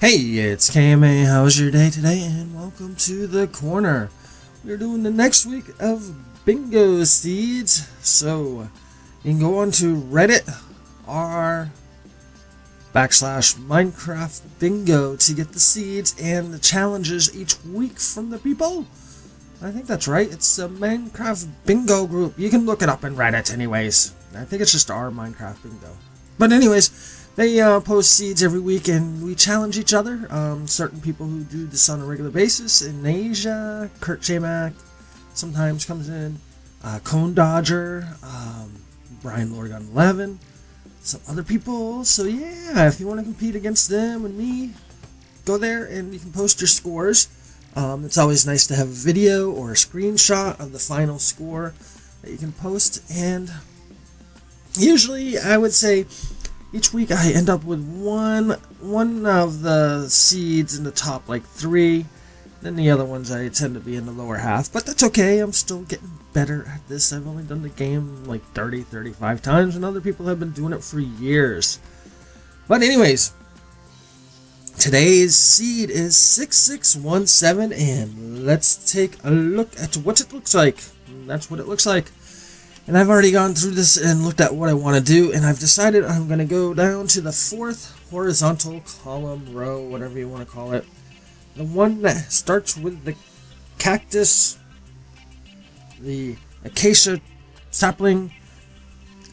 Hey, it's KMA. How's your day today? And welcome to the corner. We're doing the next week of bingo seeds. So you can go on to Reddit r backslash Minecraft bingo to get the seeds and the challenges each week from the people. I think that's right. It's a Minecraft bingo group. You can look it up in Reddit, anyways. I think it's just our Minecraft bingo. But anyways. They uh, post seeds every week, and we challenge each other. Um, certain people who do this on a regular basis in Asia, Kurt J-Mac sometimes comes in, uh, Cone Dodger, um, Brian Lorgon 11, some other people. So yeah, if you want to compete against them and me, go there and you can post your scores. Um, it's always nice to have a video or a screenshot of the final score that you can post. And usually, I would say each week I end up with one one of the seeds in the top like three. Then the other ones I tend to be in the lower half, but that's okay. I'm still getting better at this. I've only done the game like 30, 35 times, and other people have been doing it for years. But anyways, today's seed is 6617, and let's take a look at what it looks like. That's what it looks like. And I've already gone through this and looked at what I want to do, and I've decided I'm going to go down to the fourth horizontal column, row, whatever you want to call it. The one that starts with the cactus, the acacia sapling,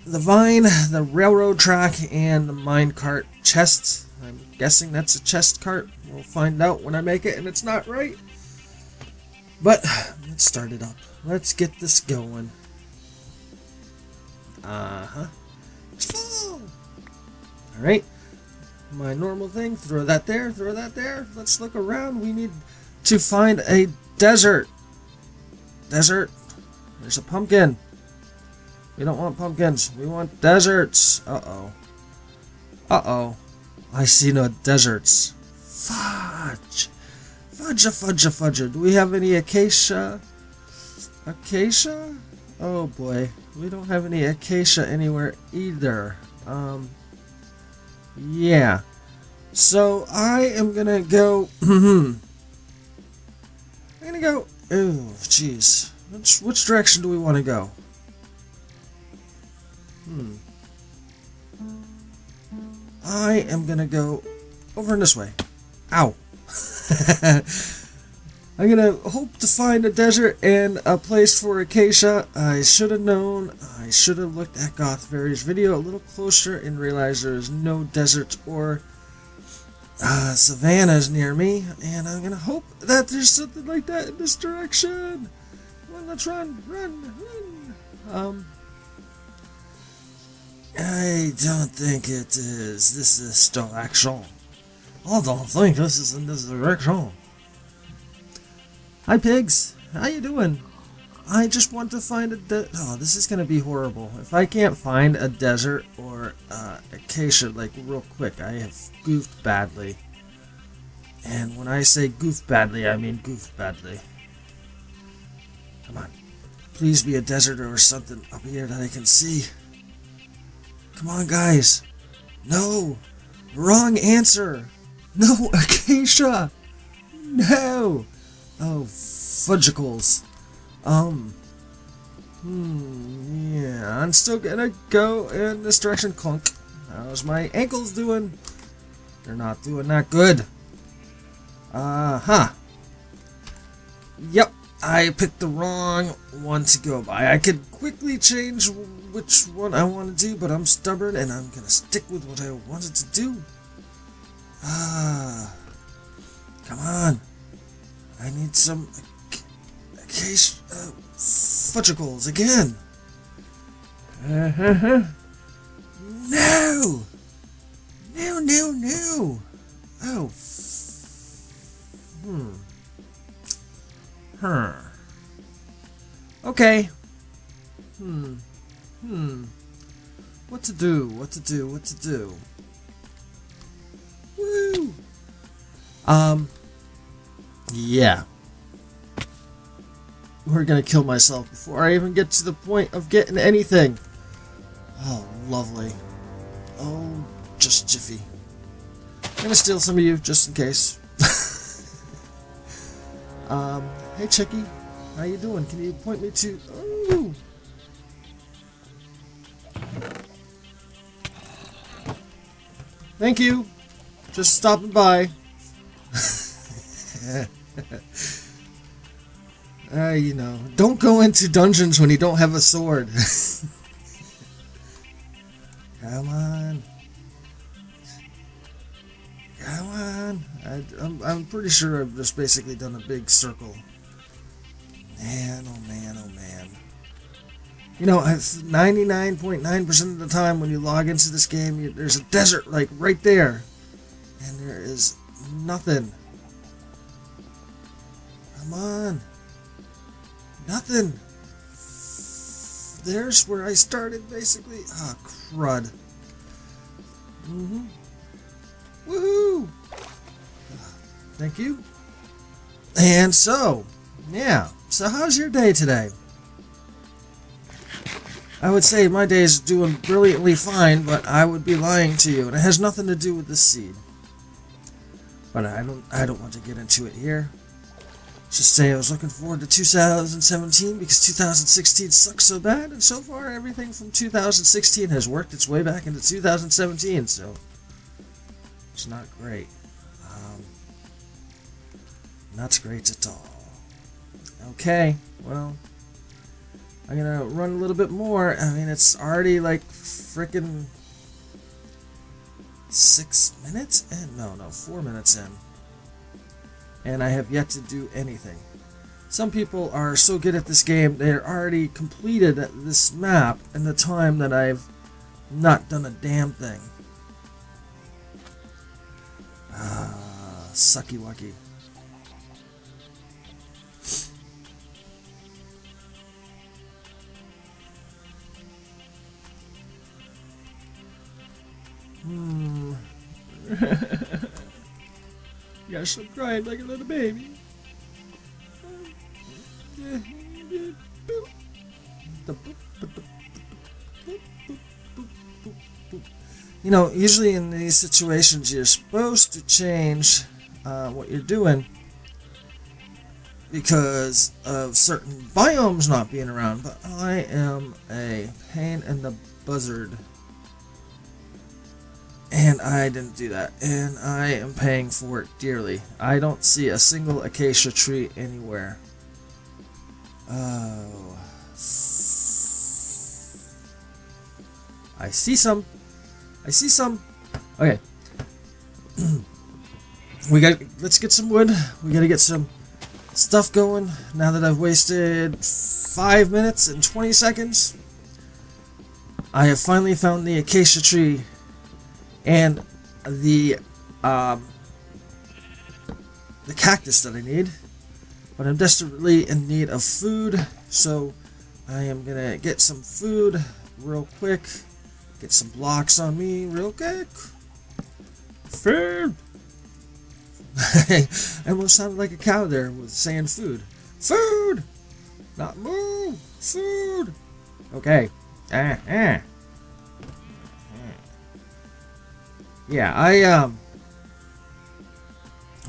the vine, the railroad track, and the minecart chest. I'm guessing that's a chest cart. We'll find out when I make it, and it's not right. But let's start it up. Let's get this going. Uh-huh. Alright. My normal thing, throw that there, throw that there. Let's look around. We need to find a desert. Desert. There's a pumpkin. We don't want pumpkins. We want deserts. Uh-oh. Uh-oh. I see no deserts. Fudge. Fudge, fudge, fudge. Do we have any acacia? Acacia? Oh boy. We don't have any acacia anywhere either. Um, yeah. So I am gonna go. I'm gonna go. Oh, jeez. Which which direction do we want to go? Hmm. I am gonna go over in this way. Ow. I'm gonna hope to find a desert and a place for acacia. I should have known. I should have looked at Gothberry's video a little closer and realized there is no desert or uh, savannas near me. And I'm gonna hope that there's something like that in this direction. Come on, let's run, run, run. Um, I don't think it is. This is still action. I don't think this is in this direction. Hi pigs, how you doing? I just want to find a oh, this is gonna be horrible. If I can't find a desert or uh, acacia like real quick, I have goofed badly. And when I say goof badly, I mean goof badly. Come on, please be a desert or something up here that I can see. Come on, guys. No, wrong answer. No acacia. No. Oh, fudgicles. Um. Hmm, yeah, I'm still gonna go in this direction. Clunk. How's my ankles doing? They're not doing that good. Uh huh. Yep, I picked the wrong one to go by. I could quickly change which one I want to do, but I'm stubborn and I'm gonna stick with what I wanted to do. Ah. Come on. I need some case uh, fudgicles again. No! No, no, no! Oh. Hmm. Huh. Okay. Hmm. Hmm. What to do? What to do? What to do? Woo! Um. Yeah. We're gonna kill myself before I even get to the point of getting anything. Oh, lovely. Oh, just jiffy. I'm gonna steal some of you just in case. um, hey Chicky, how you doing? Can you point me to? Ooh. Thank you. Just stopping by. uh, you know, don't go into dungeons when you don't have a sword. Come on. Come on. I, I'm, I'm pretty sure I've just basically done a big circle. Man, oh man, oh man. You know, 99.9% of the time when you log into this game, you, there's a desert, like, right there. And there is nothing. Come on. Nothing. There's where I started, basically. Ah, oh, crud. Mm-hmm. Woohoo! Thank you. And so, yeah. So how's your day today? I would say my day is doing brilliantly fine, but I would be lying to you, and it has nothing to do with the seed. But I don't I don't want to get into it here. Just say I was looking forward to 2017 because 2016 sucks so bad, and so far everything from 2016 has worked its way back into 2017, so it's not great. Um, not great at all. Okay, well, I'm gonna run a little bit more. I mean, it's already like freaking six minutes in? No, no, four minutes in and I have yet to do anything. Some people are so good at this game, they're already completed this map in the time that I've not done a damn thing. Ah, sucky wucky. Hmm. Yes, I'm crying like a little baby. You know, usually in these situations, you're supposed to change uh, what you're doing because of certain biomes not being around, but I am a pain in the buzzard. And I didn't do that. And I am paying for it dearly. I don't see a single acacia tree anywhere. Oh. I see some. I see some. Okay. we got let's get some wood. We gotta get some stuff going now that I've wasted five minutes and 20 seconds. I have finally found the acacia tree and the um, the cactus that I need. But I'm desperately in need of food, so I am gonna get some food real quick. Get some blocks on me real quick. Food. I almost sounded like a cow there with saying food. Food, not move. Food. Okay. Ah ah. Yeah, I um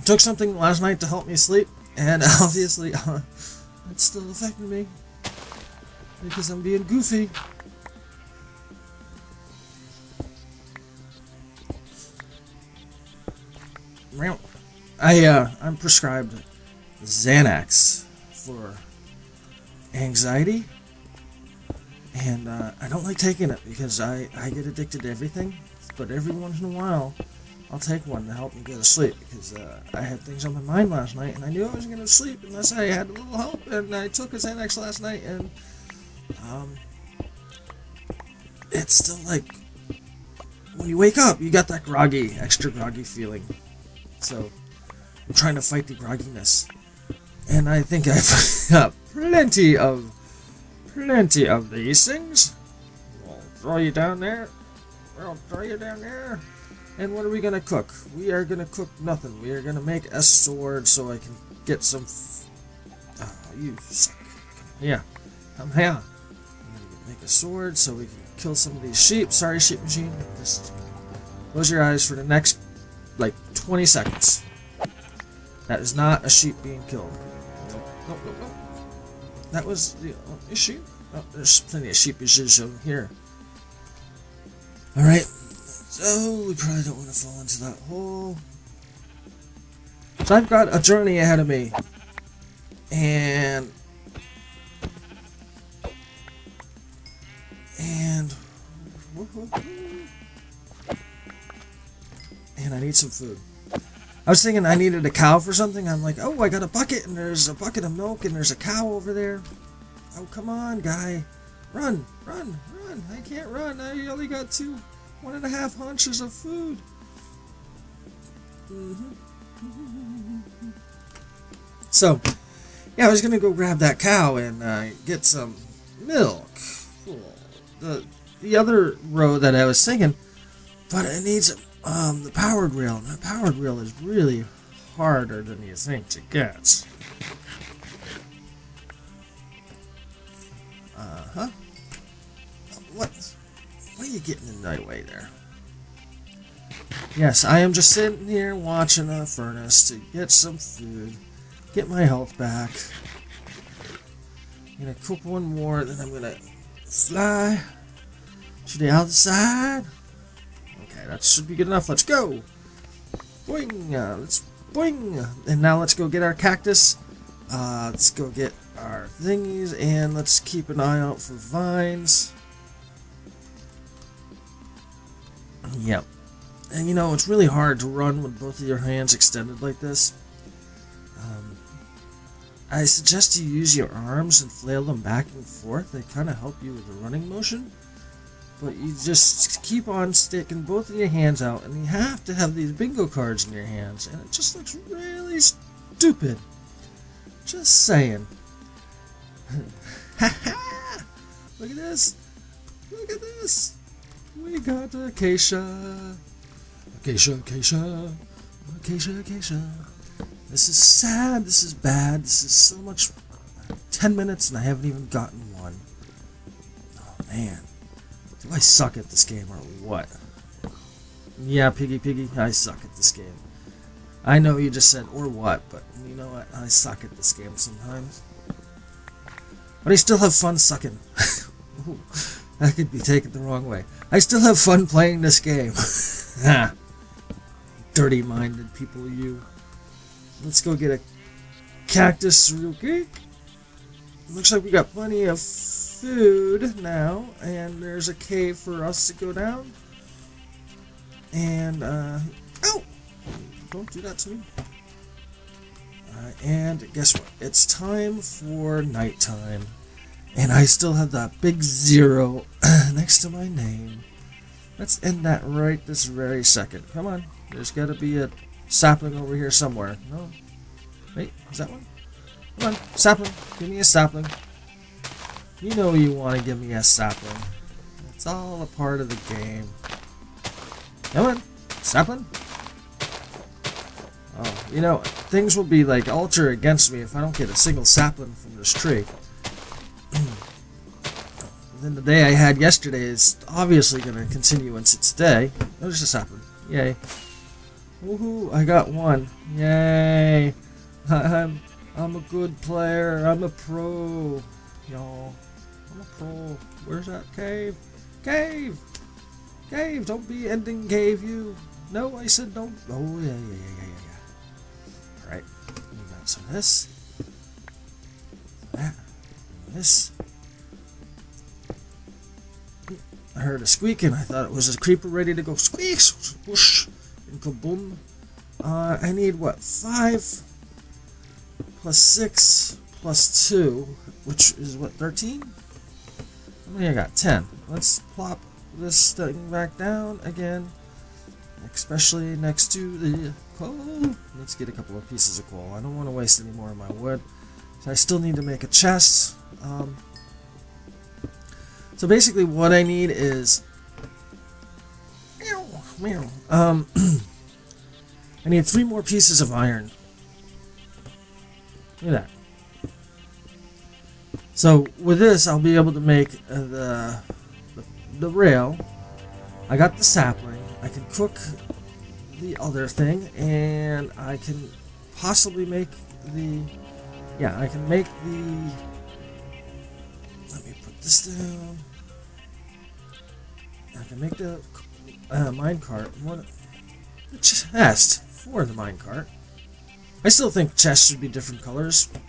took something last night to help me sleep, and obviously uh, it's still affecting me because I'm being goofy. I uh, I'm prescribed Xanax for anxiety, and uh, I don't like taking it because I I get addicted to everything but every once in a while, I'll take one to help me go to sleep because uh, I had things on my mind last night and I knew I wasn't going to sleep unless I had a little help. And I took a Xanax last night and um, it's still like when you wake up, you got that groggy, extra groggy feeling. So I'm trying to fight the grogginess, and I think I've got plenty of plenty of these things. I'll throw you down there. I'll throw you down there. And what are we gonna cook? We are gonna cook nothing. We are gonna make a sword so I can get some. oh, you suck. Yeah, come here. Make a sword so we can kill some of these sheep. Sorry, sheep machine. Just close your eyes for the next, like, 20 seconds. That is not a sheep being killed. Nope, nope, nope, nope. That was the uh, sheep. Oh, there's plenty of sheep over here. Alright, so we probably don't want to fall into that hole. So I've got a journey ahead of me. And... And... And I need some food. I was thinking I needed a cow for something. I'm like, oh, I got a bucket, and there's a bucket of milk, and there's a cow over there. Oh, come on, guy. Run, run, run. I can't run. I only got two, one and a half hunches of food. So, yeah, I was to go grab that cow and uh, get some milk. The, the other row that I was thinking, but it needs um, the powered rail. The powered rail is really harder than you think to get. Uh-huh. What? What are you getting in my way there? Yes, I am just sitting here watching a furnace to get some food, get my health back. I'm gonna cook one more, then I'm gonna fly to the other side. Okay, that should be good enough. Let's go. Boing. Uh, let's boing. And now let's go get our cactus. Uh, let's go get our thingies, and let's keep an eye out for vines. Yep. And you know, it's really hard to run with both of your hands extended like this. Um, I suggest you use your arms and flail them back and forth. They kind of help you with the running motion. But you just keep on sticking both of your hands out, and you have to have these bingo cards in your hands, and it just looks really stupid. Just saying. Look at this! Look at this! We got Acacia! Acacia, Acacia! Acacia, Acacia! This is sad, this is bad, this is so much... 10 minutes and I haven't even gotten one. Oh man. Do I suck at this game or what? Yeah, Piggy Piggy, I suck at this game. I know you just said or what, but you know what? I suck at this game sometimes. But I still have fun sucking. that could be taken the wrong way. I still have fun playing this game. Dirty-minded people, you. Let's go get a cactus real quick. Looks like we got plenty of food now, and there's a cave for us to go down. And, uh, oh! Don't do that to me. Uh, and guess what? It's time for nighttime. And I still have that big zero next to my name. Let's end that right this very second. Come on. There's got to be a sapling over here somewhere. No? Wait, is that one? Come on, sapling. Give me a sapling. You know you want to give me a sapling. It's all a part of the game. Come on, sapling. Oh, you know, things will be like alter against me if I don't get a single sapling from this tree. Then the day I had yesterday is obviously going to continue into today. Notice this happened. Yay. Woohoo, I got one. Yay. I'm, I'm a good player. I'm a pro. Y'all. I'm a pro. Where's that cave? Cave! Cave! Don't be ending cave, you. No, I said don't. Oh, yeah, yeah, yeah, yeah, yeah. Alright. We got some of this. That. This. Heard a squeak and I thought it was a creeper ready to go squeak, whoosh, and kaboom. Uh, I need what? Five plus six plus two, which is what, 13? How many I got? 10. Let's plop this thing back down again, especially next to the coal. Let's get a couple of pieces of coal. I don't want to waste any more of my wood. So I still need to make a chest. Um, so basically what I need is um, I need three more pieces of iron. Look at that. So with this, I'll be able to make uh, the, the, the rail. I got the sapling. I can cook the other thing, and I can possibly make the... Yeah, I can make the... This down. I can make the uh, minecart. One, the chest for the minecart. I still think chests should be different colors.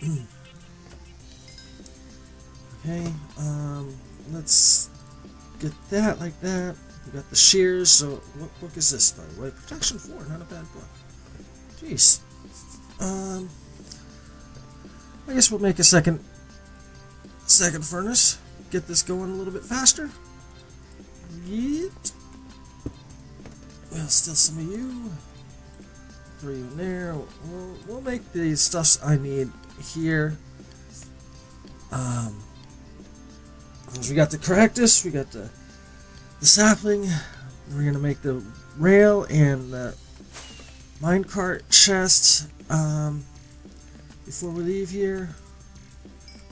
okay, um, let's get that like that. We got the shears, so what book is this, by the way? Protection 4, not a bad book. Jeez. Um, I guess we'll make a second, second furnace. Get this going a little bit faster. Yeet. Well, still some of you. Three in there. We'll, we'll make the stuffs I need here. Um, we got the cactus, we got the the sapling. We're gonna make the rail and the minecart chest. Um, before we leave here,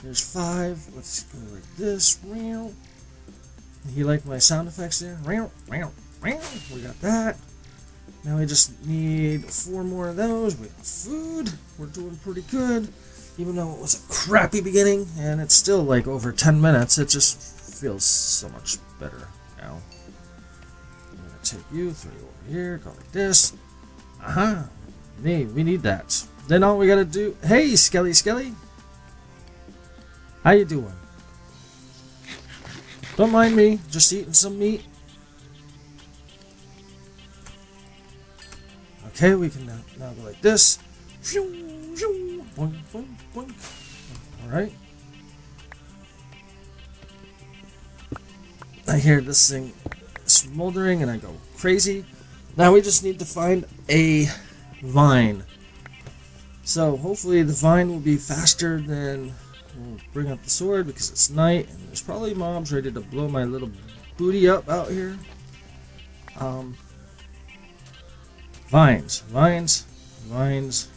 there's five. Let's go like this. You like my sound effects there? We got that. Now we just need four more of those. We got food. We're doing pretty good. Even though it was a crappy beginning, and it's still like over 10 minutes, it just feels so much better now. I'm gonna take you, throw you over here, go like this. Uh -huh. Nee, we need that. Then all we gotta do... Hey, Skelly Skelly! How you doing? Don't mind me, just eating some meat. Okay, we can now, now go like this. Alright. I hear this thing smoldering and I go crazy. Now we just need to find a vine. So hopefully the vine will be faster than we'll bring up the sword because it's night and there's probably mobs ready to blow my little booty up out here. Um, vines, vines, vines.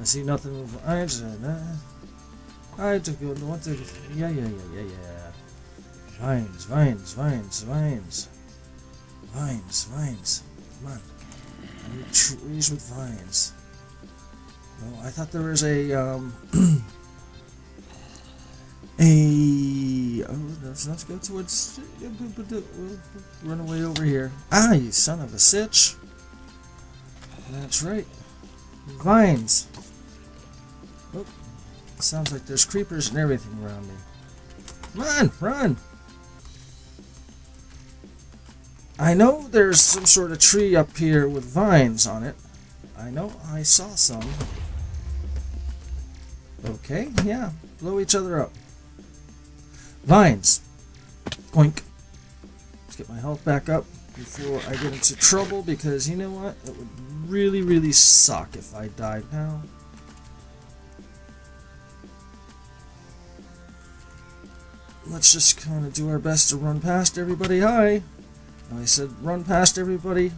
I see nothing with vines. I took you. What the? Yeah, yeah, yeah, yeah, yeah. Vines, vines, vines, vines. Vines, vines. Come on. I need trees with vines. No, I thought there was a, um... a... Oh, let's, let's go towards... Run away over here. Ah, you son of a sitch. That's right. Vines. Oh, sounds like there's creepers and everything around me. On, run! I know there's some sort of tree up here with vines on it. I know I saw some. Okay, yeah. Blow each other up. Vines. Boink. Let's get my health back up before I get into trouble because you know what? It would really, really suck if I died now. Let's just kind of do our best to run past everybody. Hi! I said, run past everybody.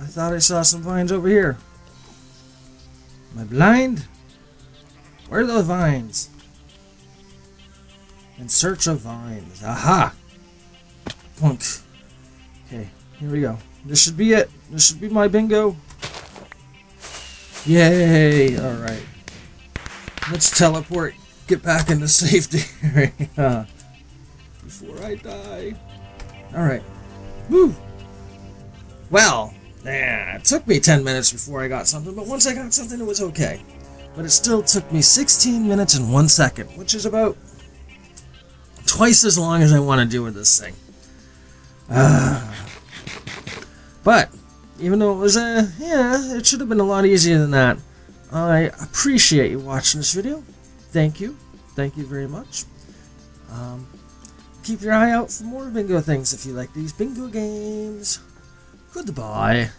I thought I saw some vines over here. Am I blind? Where are the vines? In search of vines. Aha! Punk. Okay, here we go. This should be it. This should be my bingo. Yay! Alright. Let's teleport. Get back into safety area before I die. Alright. Woo! Well, yeah, it took me 10 minutes before I got something, but once I got something, it was okay. But it still took me 16 minutes and 1 second, which is about twice as long as I want to do with this thing. Uh, but, even though it was, a, yeah, it should have been a lot easier than that. I appreciate you watching this video. Thank you. Thank you very much. Um, keep your eye out for more bingo things if you like these bingo games. Goodbye.